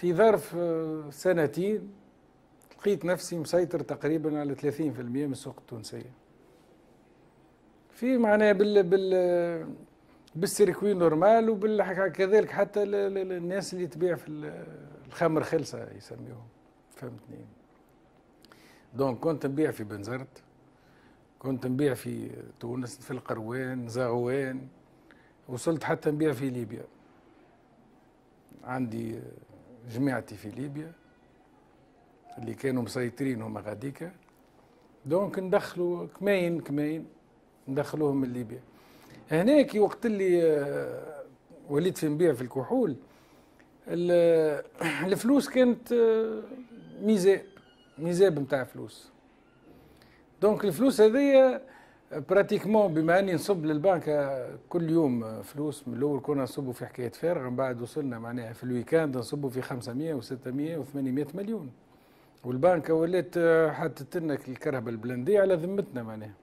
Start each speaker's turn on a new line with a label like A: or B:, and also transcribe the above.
A: في ظرف آه، سنتين لقيت نفسي مسيطر تقريبا على 30% من السوق التونسية. في معناها بال بال بال circuit normal وكذلك حتى الناس اللي تبيع في الخمر خلسة يسميهم فهمتني؟ donc كنت نبيع في بنزرت كنت نبيع في تونس في القروان زغوان وصلت حتى نبيع في ليبيا. عندي جماعتي في ليبيا اللي كانوا مسيطرين هما غاديكا. donc ندخلوا كماين كماين ندخلوهم من ليبيا. هناك وقت اللي آه، وليت في نبيع في الكحول الفلوس كانت آه، ميزاب ميزاب نتاع فلوس. donc الفلوس هذيا pratiquement بما أني نصب للبنك كل يوم فلوس من الأول كنا نصبوا في حكاية فارغ من بعد وصلنا معناها في ال week-end نصبوا في 500 و600 و800 مليون. والبنك ولات حطت لنا الكرهبة ال blindée على ذمتنا معناها.